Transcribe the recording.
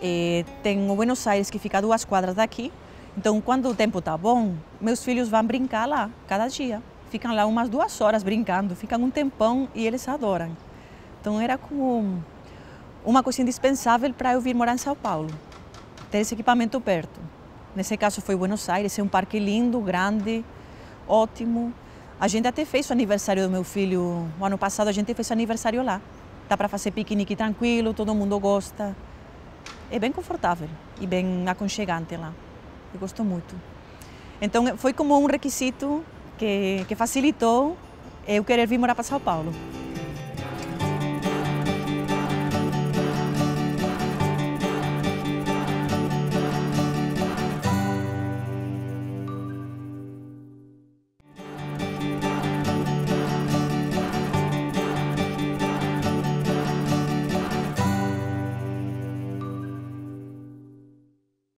E tem o Buenos Aires que fica a duas quadras daqui, então quando o tempo está bom, meus filhos vão brincar lá cada dia. Ficam lá umas duas horas brincando, ficam um tempão e eles adoram. Então era como uma coisa indispensável para eu vir morar em São Paulo, ter esse equipamento perto. Nesse caso foi Buenos Aires, é um parque lindo, grande, ótimo. A gente até fez o aniversário do meu filho, o ano passado a gente fez o aniversário lá. Dá para fazer piquenique tranquilo, todo mundo gosta. É bem confortável e bem aconchegante lá. Eu gosto muito. Então foi como um requisito que, que facilitou eu querer vir morar para São Paulo.